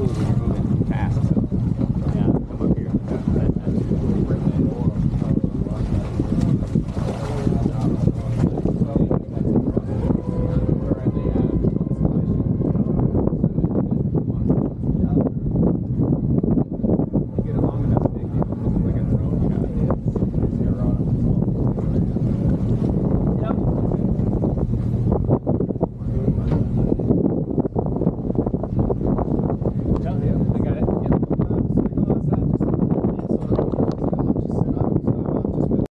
cool.